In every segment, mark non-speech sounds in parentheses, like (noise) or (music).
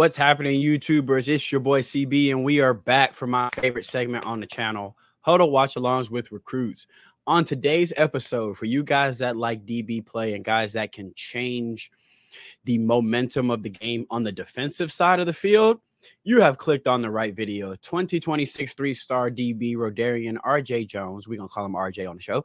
What's happening, YouTubers? It's your boy CB, and we are back for my favorite segment on the channel, Hudl Watch Alongs with Recruits. On today's episode, for you guys that like DB play and guys that can change the momentum of the game on the defensive side of the field, you have clicked on the right video. 2026 three-star DB Rodarion RJ Jones, we're gonna call him RJ on the show,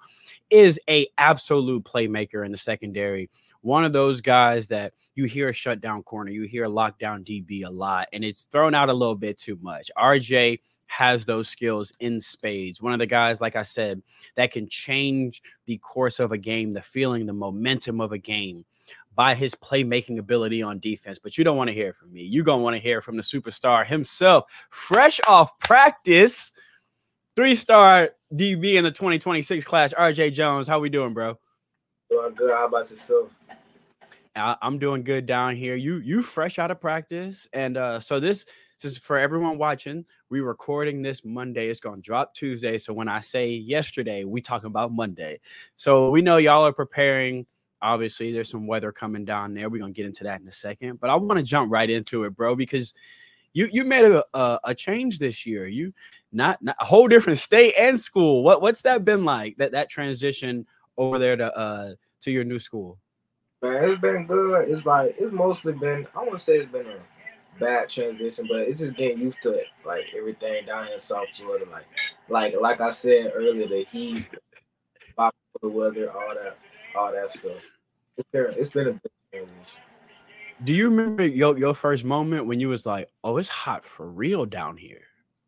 is a absolute playmaker in the secondary one of those guys that you hear a shutdown corner, you hear a lockdown DB a lot, and it's thrown out a little bit too much. RJ has those skills in spades. One of the guys, like I said, that can change the course of a game, the feeling, the momentum of a game by his playmaking ability on defense. But you don't want to hear from me. You're going to want to hear from the superstar himself, fresh off practice, three star DB in the 2026 class, RJ Jones. How we doing, bro? Doing good. How about yourself? I, am doing good down here. You you fresh out of practice, and uh, so this this is for everyone watching. We recording this Monday. It's gonna drop Tuesday. So when I say yesterday, we talking about Monday. So we know y'all are preparing. Obviously, there's some weather coming down there. We're gonna get into that in a second. But I want to jump right into it, bro, because you you made a, a, a change this year. You not, not a whole different state and school. What what's that been like? That that transition over there to uh to your new school? Man, it's been good. It's like it's mostly been. I want to say it's been a bad transition, but it's just getting used to it. Like everything down in South Florida, like like like I said earlier, the heat, the weather, all that, all that stuff. It's been, it's been a big transition. Do you remember your your first moment when you was like, "Oh, it's hot for real down here"?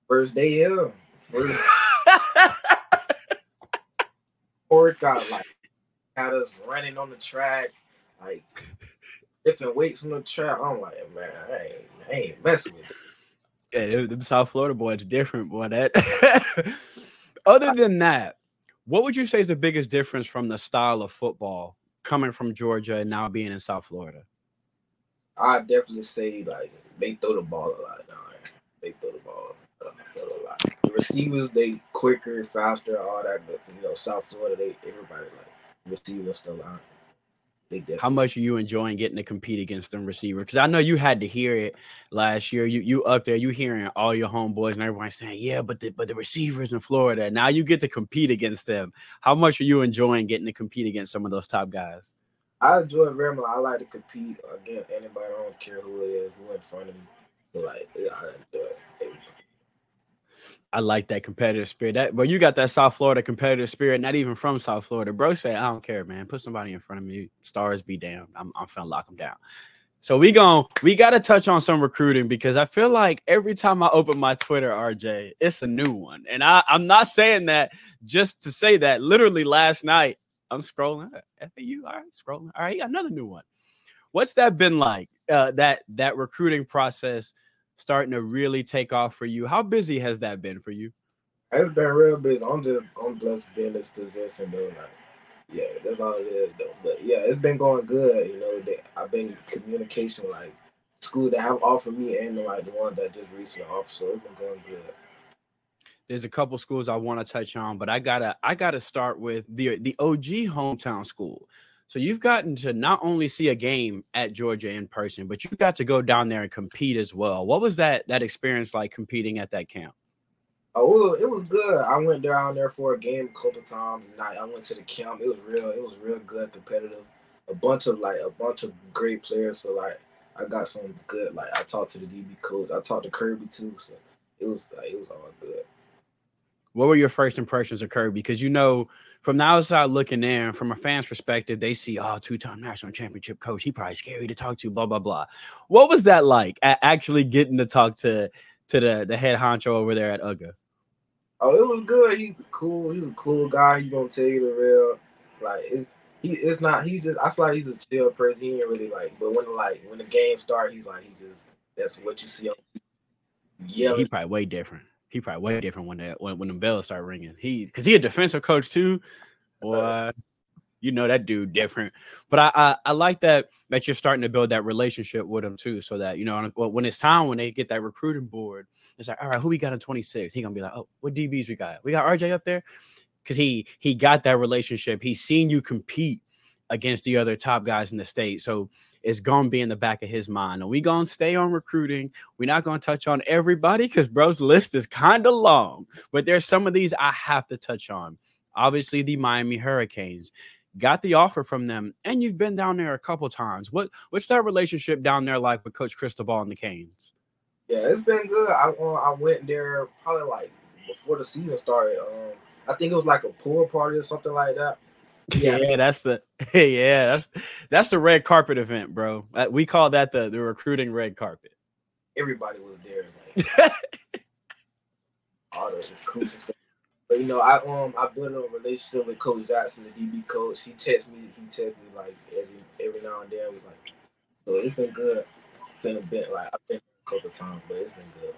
First day, yeah. First, (laughs) or got like had us running on the track, like lifting weights on the track. I'm like, man, I ain't, I ain't messing with it. Yeah, them South Florida boy boys different, boy. That (laughs) other than that, what would you say is the biggest difference from the style of football coming from Georgia and now being in South Florida? I definitely say like they throw the ball a lot down. They throw the ball uh, a lot. The receivers they quicker, faster, all that. But you know, South Florida, they everybody like receivers still out. How much are you enjoying getting to compete against them receivers? Because I know you had to hear it last year. You you up there, you hearing all your homeboys and everyone saying, "Yeah, but the but the receivers in Florida." Now you get to compete against them. How much are you enjoying getting to compete against some of those top guys? I enjoy it very much. I like to compete against anybody. I don't care who it is, who in front of me. So like, I enjoy it. I like that competitive spirit. That but you got that South Florida competitive spirit, not even from South Florida. Bro say, I don't care, man. Put somebody in front of me. Stars be damned. I'm I'm finna lock them down. So we going we gotta touch on some recruiting because I feel like every time I open my Twitter, RJ, it's a new one. And I, I'm not saying that just to say that. Literally last night, I'm scrolling. FAU, all right, scrolling. All right, another new one. What's that been like? Uh, that that recruiting process starting to really take off for you. How busy has that been for you? It's been real busy. I'm just I'm blessed being in this position though. Like, yeah, that's all it is though. But yeah, it's been going good. You know, they, I've been communication like school that have offered me and like the one that just recently offered. So it's been going good. There's a couple schools I want to touch on, but I gotta I gotta start with the the OG hometown school. So you've gotten to not only see a game at Georgia in person, but you got to go down there and compete as well. What was that that experience like competing at that camp? Oh, it was good. I went down there for a game a couple times. And I, I went to the camp. It was real. It was real good, competitive. A bunch of like a bunch of great players. So like I got some good. Like I talked to the DB coach. I talked to Kirby too. So it was like it was all good. What were your first impressions of Kirby? Because you know from the outside looking in, from a fan's perspective, they see, oh, two-time national championship coach. He probably scary to talk to, blah, blah, blah. What was that like actually getting to talk to to the, the head honcho over there at UGA? Oh, it was good. He's cool. He's a cool guy. He's gonna tell you the real. Like it's he. It's not. He just. I feel like he's a chill person. He ain't really like. But when like when the game start, he's like he just. That's what you see on. Yeah, he probably way different he probably way different when that when, when the bells start ringing. He because he a defensive coach too. Boy, you know that dude different. But I, I, I like that that you're starting to build that relationship with him too, so that you know when it's time when they get that recruiting board, it's like all right, who we got in 26? He gonna be like, oh, what DBs we got? We got RJ up there because he he got that relationship. He's seen you compete against the other top guys in the state. So it's gonna be in the back of his mind. Are we gonna stay on recruiting? We're not gonna touch on everybody because bro's list is kind of long, but there's some of these I have to touch on. Obviously, the Miami Hurricanes got the offer from them, and you've been down there a couple times. What what's that relationship down there like with Coach Cristobal and the Canes? Yeah, it's been good. I uh, I went there probably like before the season started. Um, I think it was like a pool party or something like that. Yeah, yeah that's the (laughs) yeah that's that's the red carpet event, bro. Uh, we call that the the recruiting red carpet. Everybody was there. Like, (laughs) all those recruits but you know, I um I built a relationship with Coach Jackson, the DB coach. He texts me, he texts me like every every now and then. We like, so it's been good. It's been a bit like I've been a couple times, but it's been good.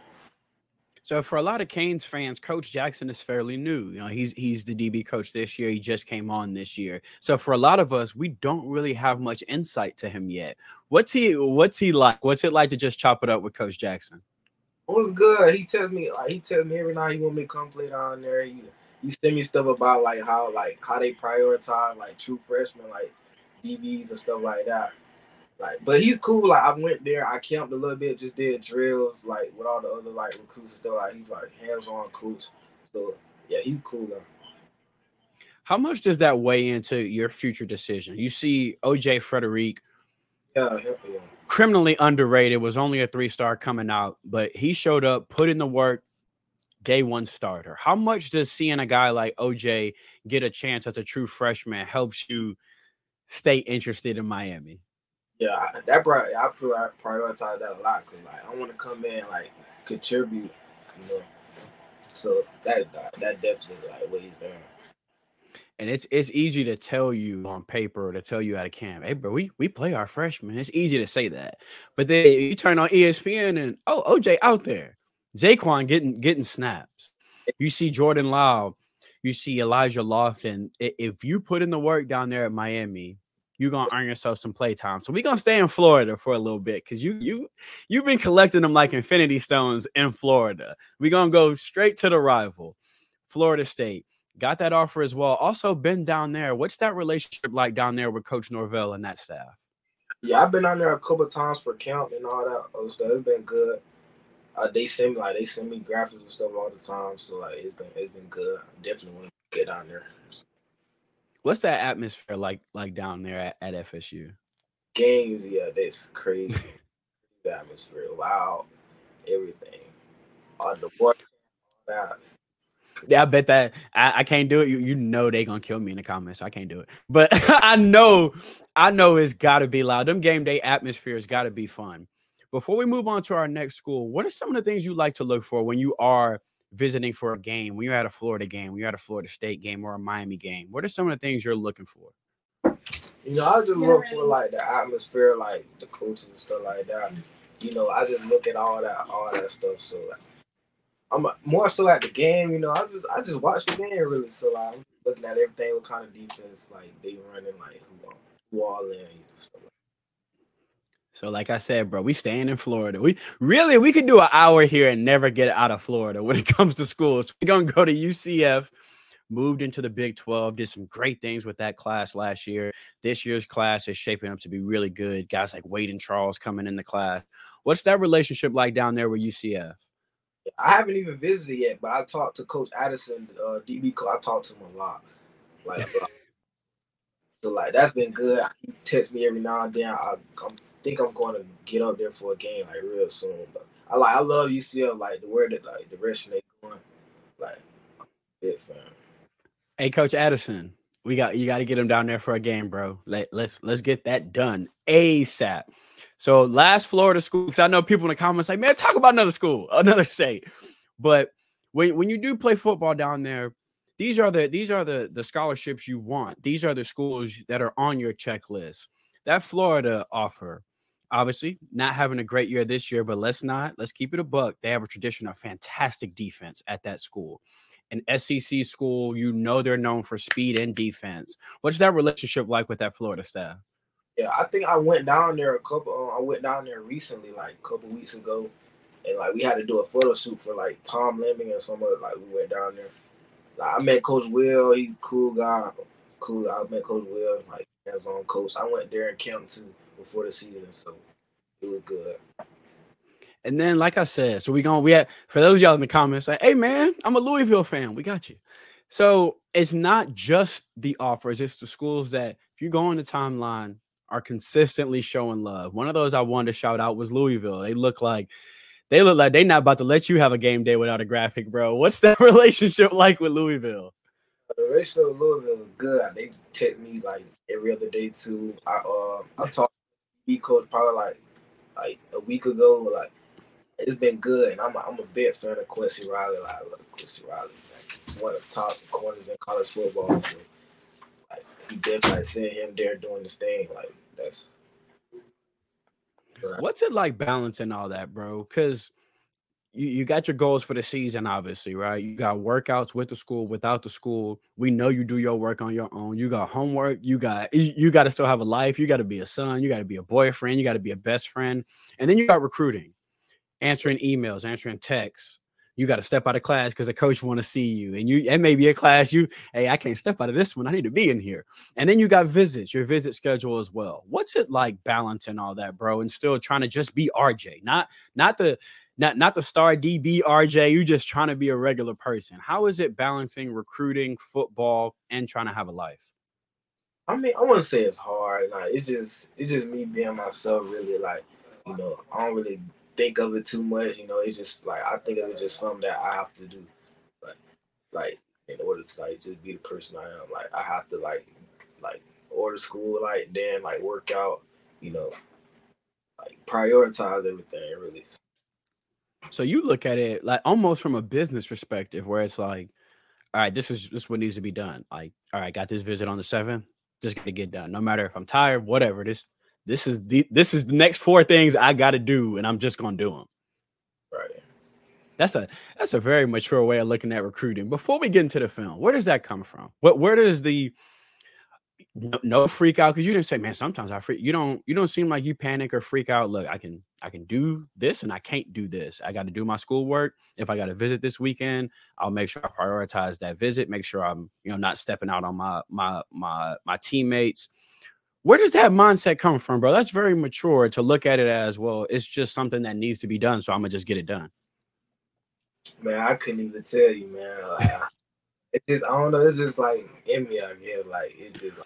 So for a lot of Canes fans, Coach Jackson is fairly new. You know, he's he's the DB coach this year. He just came on this year. So for a lot of us, we don't really have much insight to him yet. What's he what's he like? What's it like to just chop it up with Coach Jackson? It was good. He tells me like he tells me every night he want me to come play down there. He he send me stuff about like how like how they prioritize like true freshmen like DBs and stuff like that. Like, but he's cool. Like I went there, I camped a little bit, just did drills like with all the other like recruits and stuff. Like he's like hands-on coach. So yeah, he's cool though. How much does that weigh into your future decision? You see OJ Frederick, yeah, yeah. Criminally underrated, was only a three star coming out, but he showed up, put in the work, day one starter. How much does seeing a guy like OJ get a chance as a true freshman helps you stay interested in Miami? Yeah, that brought I prioritize that a lot because like I want to come in like contribute, you know. So that that definitely like weighs in and it's it's easy to tell you on paper to tell you at a camp, hey, bro, we we play our freshmen. It's easy to say that, but then you turn on ESPN and oh, OJ out there, Zaquan getting getting snaps. You see Jordan Lyle, you see Elijah Lofton. If you put in the work down there at Miami, you're gonna earn yourself some play time. So we're gonna stay in Florida for a little bit because you you you've been collecting them like infinity stones in Florida. We're gonna go straight to the rival, Florida State got that offer as well. Also been down there. What's that relationship like down there with Coach Norvell and that staff? Yeah, I've been down there a couple times for camp and all that stuff. It's been good. Uh, they send me like they send me graphics and stuff all the time. So like it's been it's been good. I definitely want to get down there. What's that atmosphere like like down there at, at FSU? Games, yeah, that's crazy. (laughs) the atmosphere, loud, everything. On the board, yeah, I bet that I, I can't do it. You, you know they gonna kill me in the comments. So I can't do it. But (laughs) I know, I know it's gotta be loud. Them game day atmospheres gotta be fun. Before we move on to our next school, what are some of the things you like to look for when you are visiting for a game, when you're at a Florida game, when you're at a Florida State game or a Miami game? What are some of the things you're looking for? You know, I just look for like the atmosphere, like the coaches and stuff like that. You know, I just look at all that, all that stuff. So like, I'm more so at the game, you know. I just I just watch the game really. So like, I'm looking at everything, what kind of defense like they running, like who who all in. You know, so like I said, bro, we staying in Florida. We really we could do an hour here and never get out of Florida when it (laughs) comes to schools. We're gonna go to UCF. Moved into the Big 12, did some great things with that class last year. This year's class is shaping up to be really good. Guys like Wade and Charles coming in the class. What's that relationship like down there with UCF? I haven't even visited yet, but I talked to Coach Addison, uh, DB. I talked to him a lot. Like, (laughs) so like that's been good. He texts me every now and then. I, I think I'm going to get up there for a game like real soon. But I like I love UCF like the word that like the direction they going. Like, big fan. Hey, Coach Addison, we got you got to get him down there for a game, bro. Let let's let's get that done asap. So last Florida school, because I know people in the comments like, man, talk about another school, (laughs) another state. But when, when you do play football down there, these are the these are the the scholarships you want. These are the schools that are on your checklist. That Florida offer, obviously, not having a great year this year, but let's not let's keep it a buck. They have a tradition of fantastic defense at that school. An SEC school, you know they're known for speed and defense. What's that relationship like with that Florida staff? Yeah, I think I went down there a couple. Uh, I went down there recently, like a couple weeks ago, and like we had to do a photo shoot for like Tom Lemming and some of like we went down there. Like I met Coach Will, he cool guy, cool. I met Coach Will, like hands-on coach. I went there and camp too before the season, so it was good. And then, like I said, so we going we had for those y'all in the comments, like, hey man, I'm a Louisville fan. We got you. So it's not just the offers, it's the schools that if you go on the timeline are consistently showing love. One of those I wanted to shout out was Louisville. They look like they look like they're not about to let you have a game day without a graphic, bro. (laughs) What's that (laughs) relationship like with Louisville? The relationship with Louisville is good. They text me like every other day too. I uh I talked coach probably like like a week ago. Like it's been good, and I'm a, I'm a big fan of Quincy Riley. Like, I love Quincy Riley, like, one of the top corners in college football. So like he definitely seeing him there doing this thing. Like that's What's it like balancing all that, bro? Because you, you got your goals for the season, obviously, right? You got workouts with the school, without the school. We know you do your work on your own. You got homework. You got you got to still have a life. You got to be a son. You got to be a boyfriend. You got to be a best friend. And then you got recruiting, answering emails, answering texts, you got to step out of class because the coach want to see you and you and maybe a class you hey i can't step out of this one i need to be in here and then you got visits your visit schedule as well what's it like balancing all that bro and still trying to just be rj not not the not not the star db rj You're just trying to be a regular person how is it balancing recruiting football and trying to have a life i mean i wouldn't say it's hard like it's just it's just me being myself really like you know i don't really think of it too much. You know, it's just like I think of it just something that I have to do. Like, like in order to like just be the person I am. Like I have to like like order school, like then like work out. You know, like prioritize everything really. So you look at it like almost from a business perspective, where it's like, all right, this is this is what needs to be done. Like, all right, got this visit on the seventh, just gonna get done. No matter if I'm tired, whatever. This this is the this is the next four things I got to do, and I'm just gonna do them. Right. That's a that's a very mature way of looking at recruiting. Before we get into the film, where does that come from? What where does the no, no freak out because you didn't say, man. Sometimes I freak. You don't. You don't seem like you panic or freak out. Look, I can. I can do this, and I can't do this. I got to do my schoolwork. If I got to visit this weekend, I'll make sure I prioritize that visit. Make sure I'm, you know, not stepping out on my my my my teammates. Where does that mindset come from, bro? That's very mature to look at it as well. It's just something that needs to be done, so I'm gonna just get it done. Man, I couldn't even tell you, man. Like, it's just I don't know. It's just like in me, I guess. Like it's just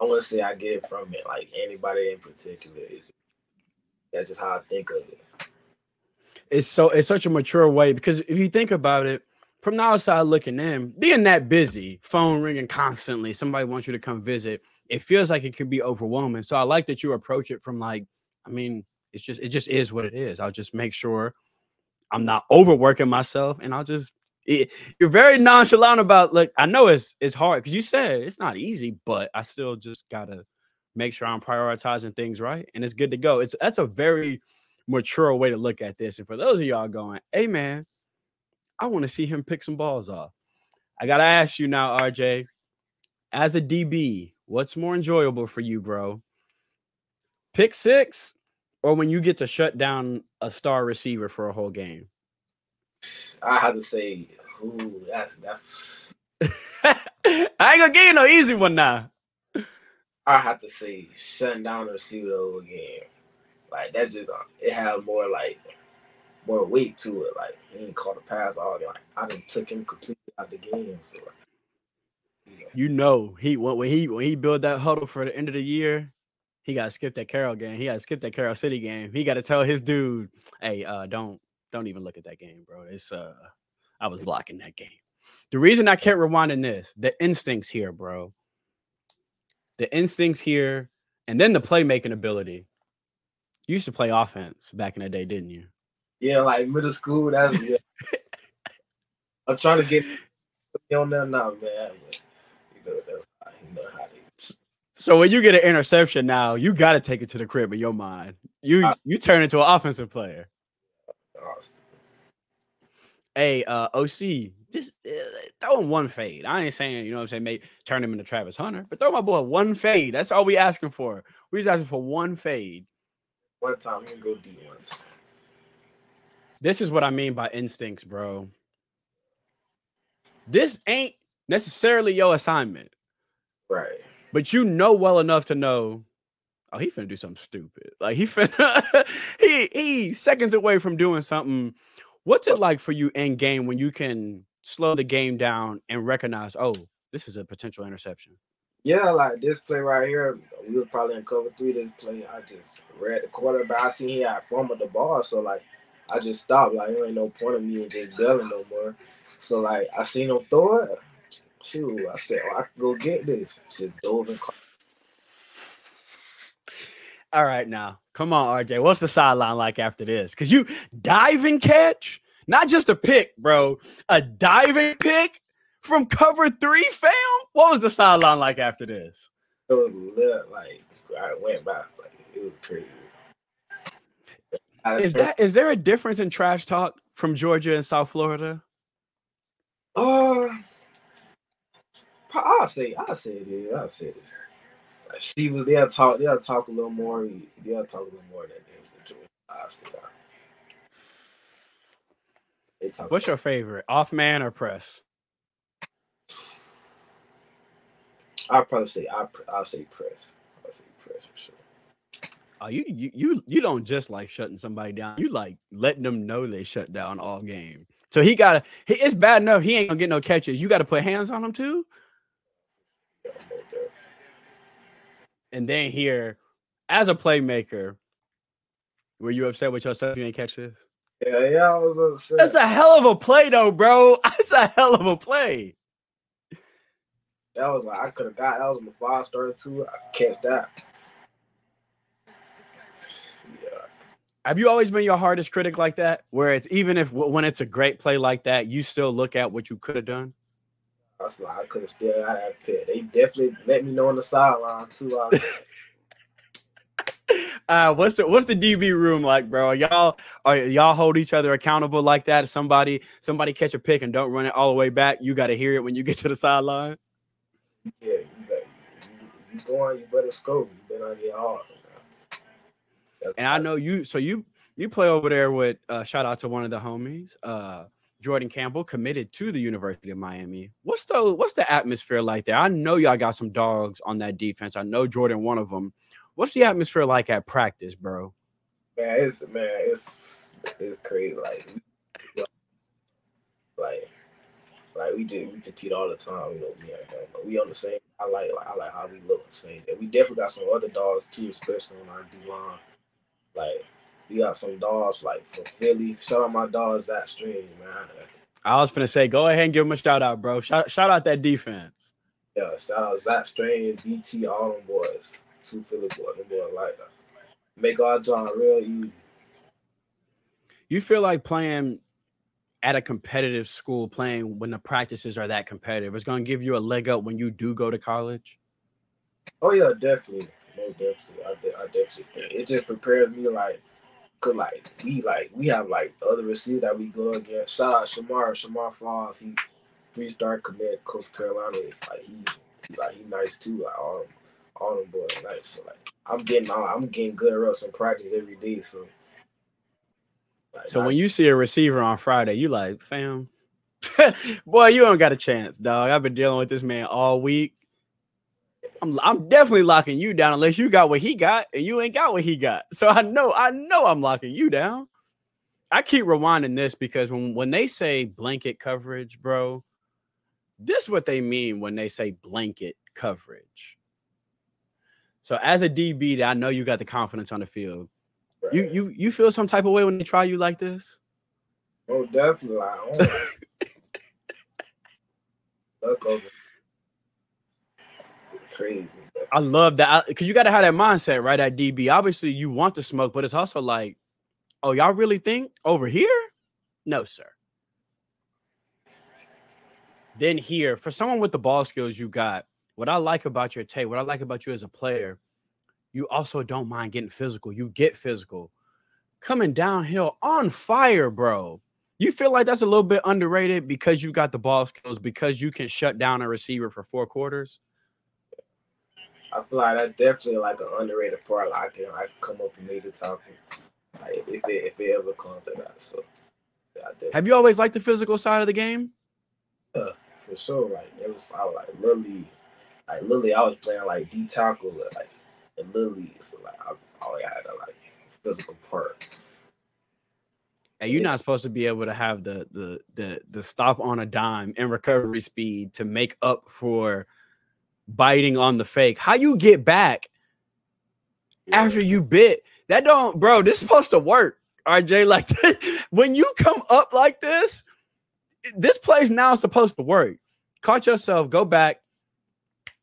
I want to say I get it from it. Like anybody in particular, it's, that's just how I think of it. It's so it's such a mature way because if you think about it, from the outside looking in, being that busy, phone ringing constantly, somebody wants you to come visit it feels like it could be overwhelming. So I like that you approach it from like, I mean, it's just it just is what it is. I'll just make sure I'm not overworking myself, and I'll just you're very nonchalant about like I know it's it's hard because you said it's not easy, but I still just gotta make sure I'm prioritizing things right, and it's good to go. It's that's a very mature way to look at this. And for those of y'all going, hey man, I want to see him pick some balls off. I gotta ask you now, RJ, as a DB, What's more enjoyable for you, bro? Pick six or when you get to shut down a star receiver for a whole game? I have to say, ooh, that's that's. (laughs) I ain't gonna give you no easy one now. I have to say, shutting down the whole game, like that just uh, it has more like more weight to it. Like he ain't caught a pass all game. Like I didn't took him completely out the game. So like, you know he when he when he built that Hudl for the end of the year, he got to skip that Carol game. He got to skip that Carol City game. He got to tell his dude, "Hey, uh, don't don't even look at that game, bro. It's uh, I was blocking that game." The reason I kept rewinding this, the instincts here, bro. The instincts here, and then the playmaking ability. You used to play offense back in the day, didn't you? Yeah, like middle school. That's yeah. (laughs) I'm trying to get on there now, man. But so when you get an interception now, you got to take it to the crib in your mind. You you turn into an offensive player. Hey, uh, OC, just uh, throw him one fade. I ain't saying, you know what I'm saying, make turn him into Travis Hunter, but throw my boy one fade. That's all we asking for. We just asking for one fade. One time, you can go D one time. This is what I mean by instincts, bro. This ain't necessarily your assignment. Right. but you know well enough to know, oh, he finna do something stupid. Like he finna, (laughs) he he seconds away from doing something. What's it like for you in game when you can slow the game down and recognize, oh, this is a potential interception? Yeah, like this play right here, we were probably in cover three. This play, I just read the quarterback. I seen he had fumbled the ball, so like I just stopped. Like there ain't no point of me in just yelling no more. So like I seen him throw it. Shoot, I said, oh, I can go get this. Just dove and. All right, now come on, RJ. What's the sideline like after this? Because you dive and catch, not just a pick, bro, a diving pick from cover three, fam. What was the sideline like after this? It was lit, like I went back, like it was crazy. Is that is there a difference in trash talk from Georgia and South Florida? Uh, I'll say, I'll say it is. I'll say this. She was, they'll talk, they'll talk a little more. They'll talk a little more than they was that. What's your favorite, off man or press? I'll probably say I'll, I'll say press. I'll say press for sure. Oh, you you you you don't just like shutting somebody down. You like letting them know they shut down all game. So he got to. It's bad enough he ain't gonna get no catches. You got to put hands on him too. And then here, as a playmaker, were you upset with yourself? You ain't catch this. Yeah, yeah, I was upset. That's a hell of a play, though, bro. (laughs) That's a hell of a play. That was like I could have got. That was my five star too. I catch that. Have you always been your hardest critic like that? Where it's even if when it's a great play like that, you still look at what you could have done. I was like, I could have still had that pit. They definitely let me know on the sideline too. (laughs) uh, what's the what's the DB room like, bro? Are y'all are y'all hold each other accountable like that? If somebody somebody catch a pick and don't run it all the way back, you got to hear it when you get to the sideline. Yeah, you got you, you going, you better scope. You better get hard. And I know you, so you you play over there with uh, shout out to one of the homies, uh, Jordan Campbell, committed to the University of Miami. What's the what's the atmosphere like there? I know y'all got some dogs on that defense. I know Jordan, one of them. What's the atmosphere like at practice, bro? Man, it's man, it's it's crazy. Like, like, like we did, we compete all the time. You know, him. We on the same. I like, like I like how we look the same. We definitely got some other dogs too, especially on our D line. Like we got some dogs like from Philly. Shout out my dogs that stream, man. I was gonna say, go ahead and give him a shout out, bro. Shout, shout out that defense. Yeah, shout out Zach Strange, BT, all them boys. Two Philly boys, them boys like that. Make our job real easy. You feel like playing at a competitive school, playing when the practices are that competitive, is going to give you a leg up when you do go to college? Oh yeah, definitely most definitely. I, I definitely think it just prepares me like, cause like we like we have like other receivers that we go against. Shout out Shamar, Shamar Falls. He three star commit Coast Carolina. Like he, he like he nice too. Like all all them boys nice. So like I'm getting I'm getting good reps in practice every day. So. Like, so when you see a receiver on Friday, you like, fam, (laughs) boy, you don't got a chance, dog. I've been dealing with this man all week. I'm, I'm definitely locking you down unless you got what he got and you ain't got what he got. So I know, I know I'm locking you down. I keep rewinding this because when, when they say blanket coverage, bro, this is what they mean when they say blanket coverage. So as a DB, I know you got the confidence on the field. Right. You you you feel some type of way when they try you like this? Oh, definitely. Look (laughs) over crazy. I love that because you got to have that mindset, right? At DB, obviously you want to smoke, but it's also like, oh, y'all really think over here? No, sir. Then here, for someone with the ball skills you got, what I like about your tape, what I like about you as a player, you also don't mind getting physical. You get physical. Coming downhill on fire, bro. You feel like that's a little bit underrated because you got the ball skills, because you can shut down a receiver for four quarters. I feel like that's definitely like an underrated part. Like I can I can come up and make the topic, like if it if it ever comes to that. So yeah, have you always liked the physical side of the game? Yeah, for sure. Like it was I was like literally like literally, I was playing like D tackle, like in Lily, so like I always had a like physical part. And you're not supposed to be able to have the the the the stop on a dime and recovery speed to make up for biting on the fake. How you get back yeah. after you bit? That don't, bro. This is supposed to work. RJ, (laughs) like when you come up like this, this play's now supposed to work. Caught yourself, go back,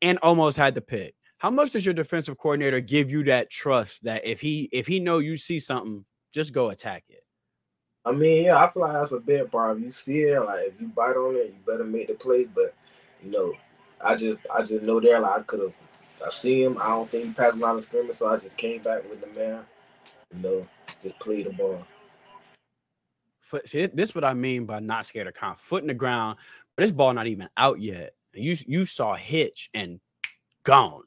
and almost had the pick. How much does your defensive coordinator give you that trust that if he if he know you see something, just go attack it? I mean, yeah, I feel like that's a big. If you see it, like if you bite on it, you better make the play. But you know, I just I just know there like I could have I see him. I don't think he passed a lot of scrimmage, so I just came back with the man. You know, just play the ball. Foot, see, this is what I mean by not scared of count. Foot in the ground, but this ball not even out yet. You you saw hitch and gone.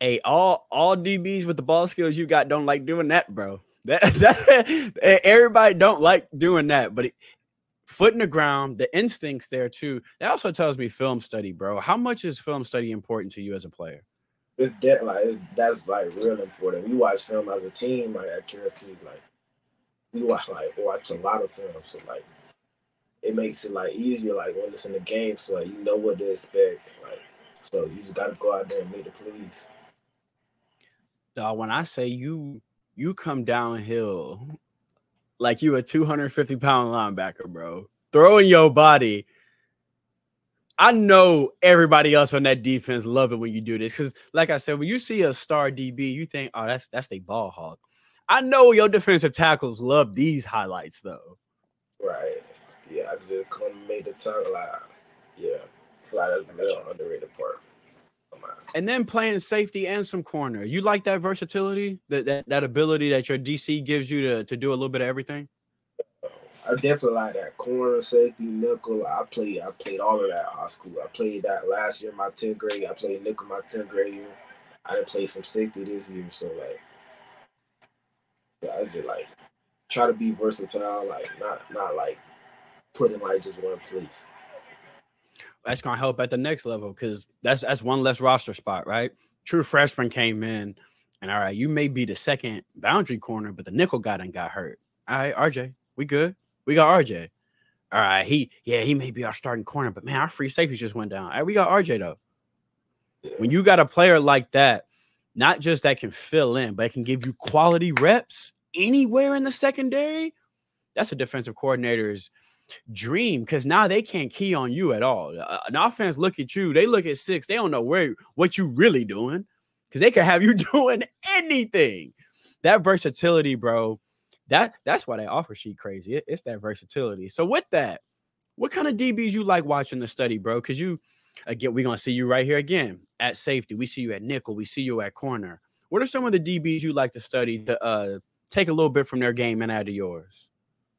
Hey, all all DBs with the ball skills you got don't like doing that, bro. That, (laughs) that everybody don't like doing that, but foot in the ground, the instincts there too. That also tells me film study, bro. How much is film study important to you as a player? It's dead, like it's, that's like real important. We watch film as a team, like accuracy, like we watch like watch a lot of film, so like it makes it like easier, like when it's in the game, so like you know what to expect, like so you just gotta go out there and make the plays. Dog, when I say you you come downhill like you a 250 pound linebacker, bro, throwing your body. I know everybody else on that defense love it when you do this because, like I said, when you see a star DB, you think, "Oh, that's that's a ball hog." I know your defensive tackles love these highlights, though. Right. Yeah, I just couldn't make the tackle. Like, yeah, fly that's real underrated part. And then playing safety and some corner. You like that versatility, that, that that ability that your DC gives you to, to do a little bit of everything? I definitely like that corner, safety, nickel. I played I played all of that high school. I played that last year, my 10th grade. I played nickel my 10th grade year. I didn't play some safety this year, so like, so I just like try to be versatile, like not not like put in like just one place that's gonna help at the next level because that's that's one less roster spot, right? True freshman came in, and all right, you may be the second boundary corner, but the nickel guy done got hurt. All right, RJ, we good. We got RJ. All right, he yeah, he may be our starting corner, but man, our free safety just went down. All right, we got RJ though. When you got a player like that, not just that can fill in, but it can give you quality reps anywhere in the secondary, that's a defensive coordinator's dream because now they can't key on you at all. Uh, an offense look at you, they look at six, they don't know where what you really doing because they could have you (laughs) doing anything. That versatility, bro. That that's why they offer sheet crazy. It, it's that versatility. So with that, what kind of DBs you like watching the study, bro? Because you again, we're gonna see you right here again at safety. We see you at nickel. We see you at corner. What are some of the DBs you like to study to uh, take a little bit from their game and add to yours?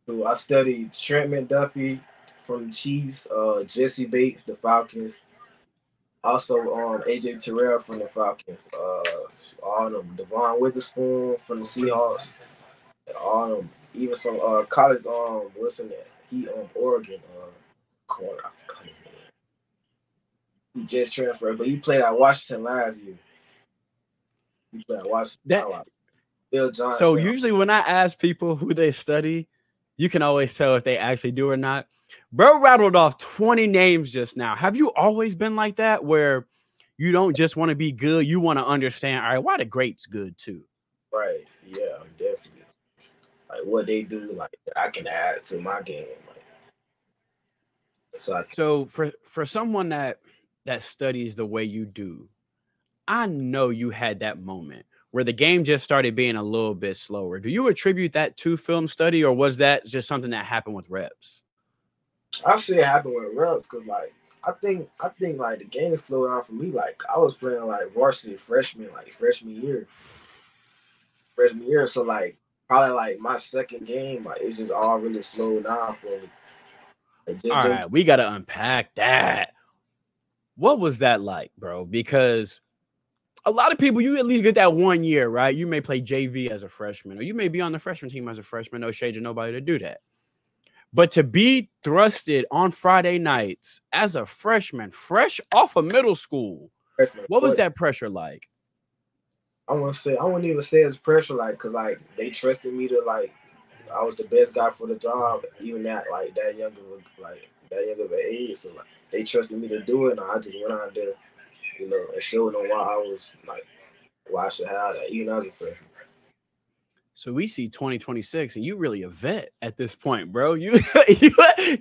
So I studied Trent McDuffie from the Chiefs, uh, Jessie Bates, the Falcons. Also, um, AJ Terrell from the Falcons. Uh, all them Devon Witherspoon from the Seahawks. All them, even some uh college um, what's in that? He um Oregon uh corner. I forgot his name. He just transferred, but he played at Washington last year. He played at Washington. That, Bill Johnson. So usually when I ask people who they study, you can always tell if they actually do or not. Bro rattled off 20 names just now. Have you always been like that where you don't just want to be good, you want to understand, all right, why the greats good too? Right. Yeah, definitely. Like what they do, like I can add to my game. Like, so, so for for someone that that studies the way you do, I know you had that moment where the game just started being a little bit slower. Do you attribute that to film study, or was that just something that happened with reps? I see it happen with reps because, like, I think I think like the game slowed down for me. Like, I was playing like varsity freshman, like freshman year, freshman year. So like probably like my second game, like it's just all really slowed down for me. All right, we got to unpack that. What was that like, bro? Because a lot of people, you at least get that one year, right? You may play JV as a freshman, or you may be on the freshman team as a freshman. No shade to nobody to do that. But to be thrusted on Friday nights as a freshman, fresh off of middle school, Freshman. what was that pressure like? I want to say I wouldn't even say it's pressure, like, cause like they trusted me to like I was the best guy for the job, even at like that young of a, like that young of an age. So like they trusted me to do it, and I just went out there, you know, and showed them why I was like why I should have that, even as a freshman. So we see 2026, and you really a vet at this point, bro. You, (laughs) you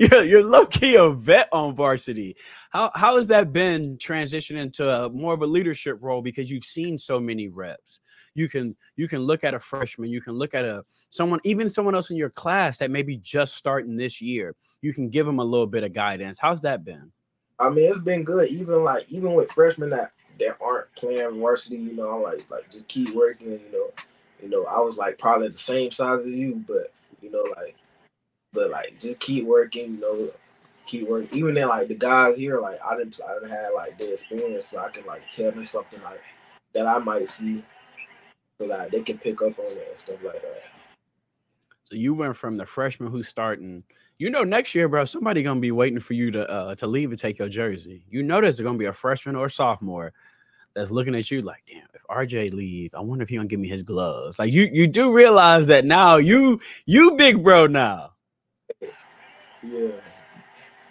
you're, low key a vet on varsity. How how has that been transitioning to more of a leadership role because you've seen so many reps? You can you can look at a freshman, you can look at a someone, even someone else in your class that may be just starting this year. You can give them a little bit of guidance. How's that been? I mean, it's been good. Even like even with freshmen that that aren't playing varsity, you know, I'm like like just keep working. You know, you know, I was like probably the same size as you, but you know, like, but like just keep working. You know, keep working. Even then, like the guys here, like I didn't I didn't have like the experience, so I can like tell them something like that I might see, so that they can pick up on it and stuff like that. So you went from the freshman who's starting. You know, next year, bro, somebody gonna be waiting for you to uh, to leave and take your jersey. You know, there's gonna be a freshman or a sophomore that's looking at you like, damn, if RJ leaves, I wonder if he gonna give me his gloves. Like you, you do realize that now you, you big bro now. Yeah.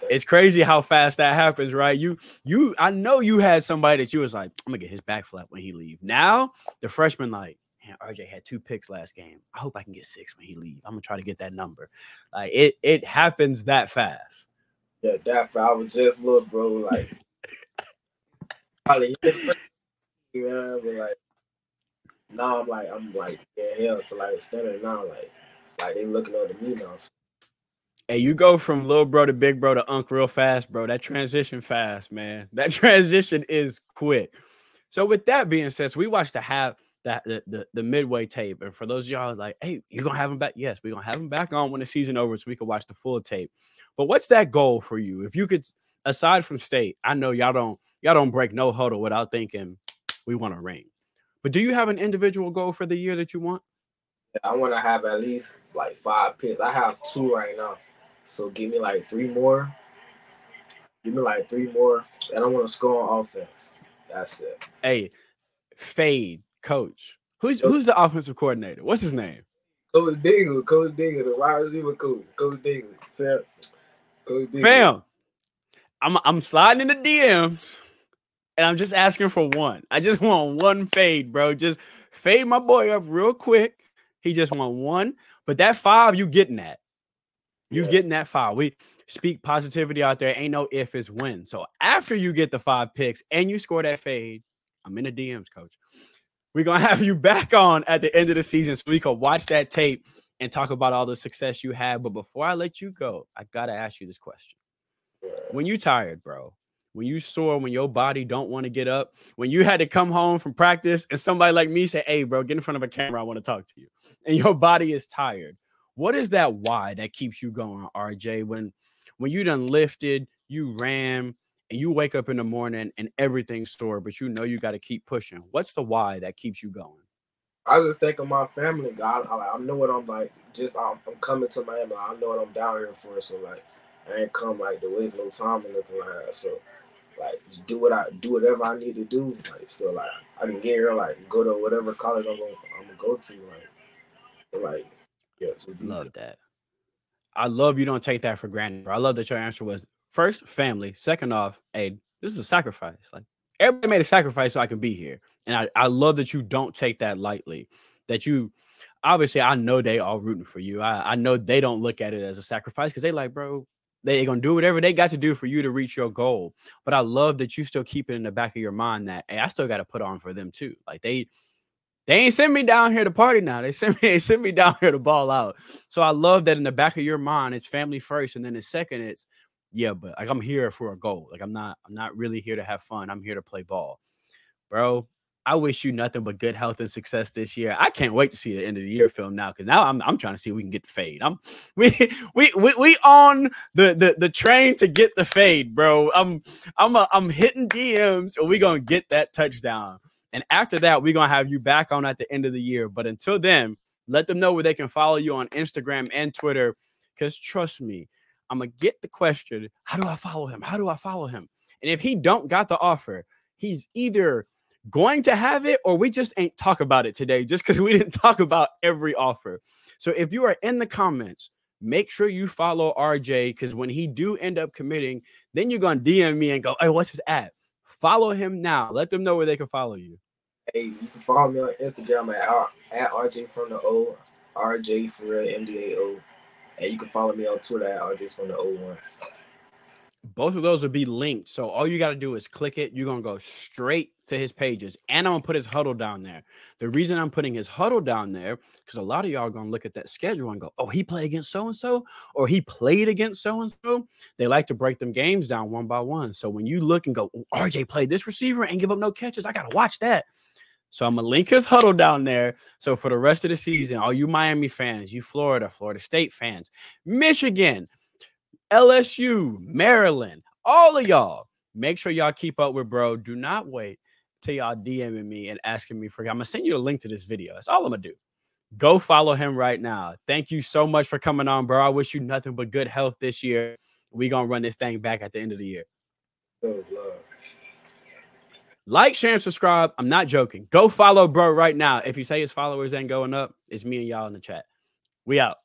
It's crazy how fast that happens, right? You, you, I know you had somebody that you was like, I'm gonna get his back flap when he leave. Now the freshman like, man, RJ had two picks last game. I hope I can get six when he leave. I'm gonna try to get that number. Like it, it happens that fast. Yeah, that I was just little bro, like (laughs) probably yeah, but like now I'm like I'm like yeah hell to like standard now like it's like they looking up to me now. Hey, you go from little bro to big bro to unk real fast, bro. That transition fast, man. That (laughs) transition is quick. So with that being said, so we watched the half that the, the the midway tape, and for those of y'all like, hey, you gonna have him back? Yes, we're gonna have him back on when the season over, so we can watch the full tape. But what's that goal for you? If you could, aside from state, I know y'all don't y'all don't break no huddle without thinking we want to ring. But do you have an individual goal for the year that you want? I want to have at least like five picks. I have two right now, so give me like three more. Give me like three more, and I want to score on offense. That's it. Hey, fade coach. Who's who's the offensive coordinator? What's his name? Coach Dingle, Coach Dingle, the wide receiver coach, Coach Dingle. Coach Dingle. Fam, I'm I'm sliding in the DMs and I'm just asking for one. I just (laughs) want one fade, bro. Just fade my boy up real quick. He just want one, but that five, you getting that. You Yeah. getting that five. We speak positivity out there. Ain't no if it's when. So after you get the five picks and you score that fade, I'm in the DMs, coach. We're gonna have you back on at the end of the season so we can watch that tape and talk about all the success you had. But before I let you go, I gotta ask you this question when you tired, bro, when you sore, when your body don't want to get up, when you had to come home from practice and somebody like me say, "Hey, bro, get in front of a camera, I want to talk to you," and your body is tired, what is that why that keeps you going, RJ? When when you done lifted, you ran, and you wake up in the morning and everything's sore, but you know you got to keep pushing. What's the why that keeps you going? I just think of my family. God, I, I know what I'm like. Just I'm, I'm coming to Miami. I know what I'm down here for. So like, I ain't come like to waste no time or nothing like that. So like, just do what I do whatever I need to do. Like, so like I can get here. Like, go to whatever college I'm gonna I'm gonna go to. Like, like yeah. So Love that. I love you don't take that for granted. I love that your answer was first family. Second off, hey, this is a sacrifice. Like everybody made a sacrifice so I can be here. And I, I love that you don't take that lightly. That you obviously I know they all rooting for you. I, I know they don't look at it as a sacrifice because they like, bro, they gonna do whatever they got to do for you to reach your goal. But I love that you still keep it in the back of your mind that hey, I still got to put on for them too. Like they they ain't send me down here to party now. They (laughs) sent me they sent me down here to ball out. So I love that in the back of your mind, it's family first, and then the second, it's yeah, but like I'm here for a goal. Like I'm not, I'm not really here to have fun. I'm here to play ball, bro. I wish you nothing but good health and success this year. I can't wait to see the end of the year film now because now I'm, I'm trying to see if we can get the fade. I'm (laughs) we we we, we on the, the the train to get the fade, bro. I'm I'm a, I'm hitting DMs and we gonna get that touchdown. And after that, we're gonna have you back on at the end of the year. But until then, let them know where they can follow you on Instagram and Twitter. Because trust me, I'm gonna get the question, how do I follow him? How do I follow him? And if he don't got the offer, he's either going to have it or we just ain't talk about it today just because (laughs) we didn't talk about every offer. So if you are in the comments, make sure you follow RJ because when he do end up committing, then you're gonna DM me and go, hey, what's his at? Follow him now. Let them know where they can follow you. Hey, you can follow me on Instagram at, at RJ from the O, RJ for real, MDAO. And you can follow me on Twitter at RJ from the O1. Both of those will be linked. So all you got to do is click it. You're going to go straight to his pages. And I'm going to put his Hudl down there. The reason I'm putting his Hudl down there, because a lot of y'all going to look at that schedule and go, oh, he played against so and so, or he played against so and so. They like to break them games down one by one. So when you look and go, oh, RJ played this receiver and give up no catches, I got to watch that. So I'm gonna link his Hudl down there. So for the rest of the season, all you Miami fans, you Florida, Florida State fans, Michigan, LSU, Maryland, all of y'all, make sure y'all keep up with bro. Do not wait till y'all DMing me and asking me for. I'm gonna send you a link to this video. That's all I'm gonna do. Go follow him right now. Thank you so much for coming on, bro. I wish you nothing but good health this year. We gonna run this thing back at the end of the year. So love. Like, share, and subscribe. I'm not joking. Go follow bro right now. If you say his followers ain't going up, it's me and y'all in the chat. We out.